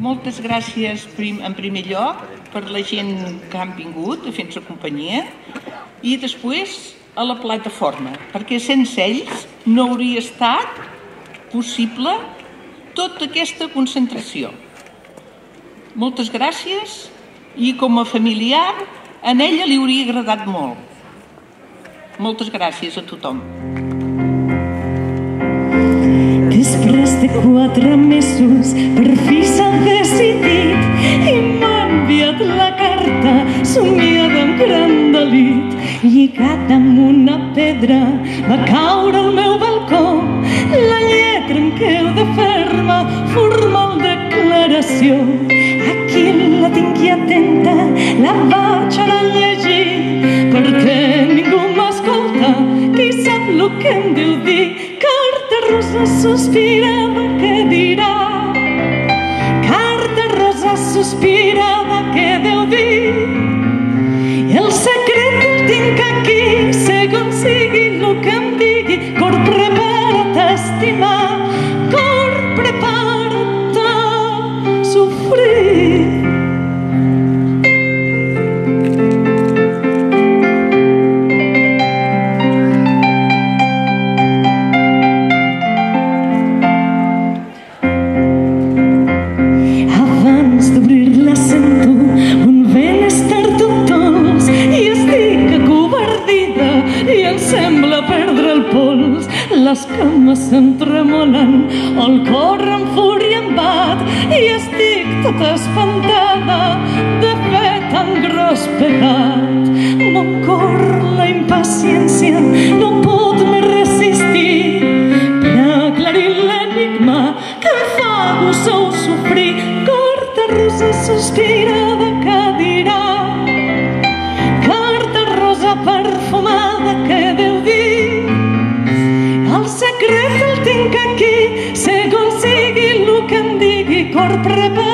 moltes gràcies prim, en primer lloc per la gent que han vingut a fer-nos companyia i després a la plataforma, perquè sense ells no hauria estat possible tota aquesta concentració. Moltes gràcies i com a familiar a ella li hauria agradat molt. Moltes gràcies a tothom. Després de quatre mesos per fi lligat amb una pedra va caure al meu balcó. La lletra en què heu de fer-me formal declaració. Aquí la tinc i atenta la vaig ara llegir. Perquè ningú m'escolta qui sap el que em deu dir? Carta rosa sospirava què dirà? Carta rosa sospirava què deu dir secret el sembla perdre el pols. Les cames em tremolen, el cor em fúria em bat i estic tota espantada de fer tan gros pegat. Mon cor, la impaciència, no pot més resistir per aclarir l'enigma que fa gossar sofrir. Corta rosa sospirada por preparar.